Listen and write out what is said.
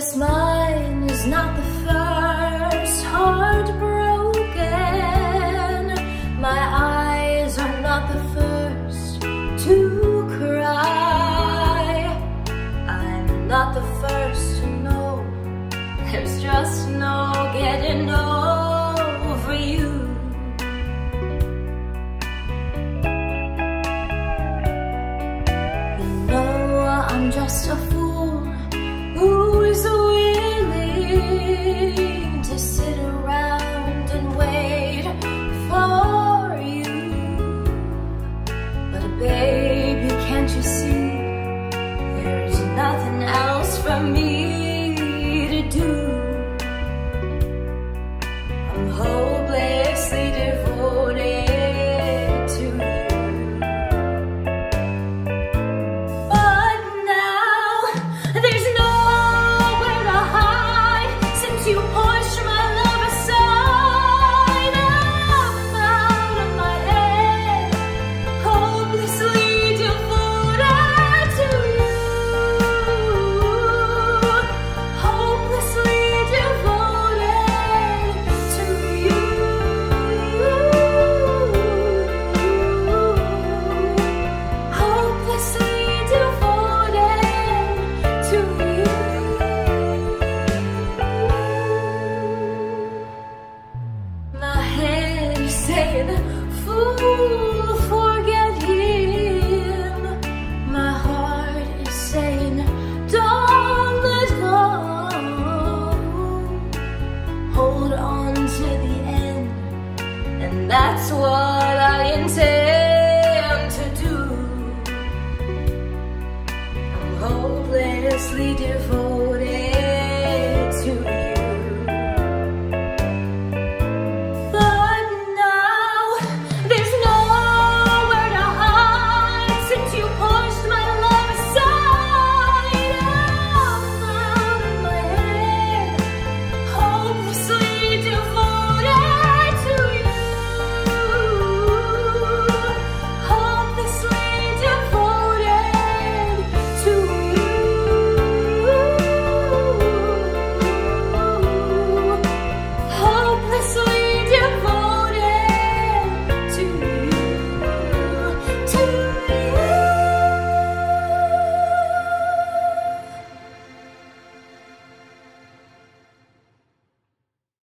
This mine is not the first. Heart broken My eyes are not the first to cry. I'm not the first to know. There's just no getting over. Hold. That's what I intend to do. I'm hopelessly devoted.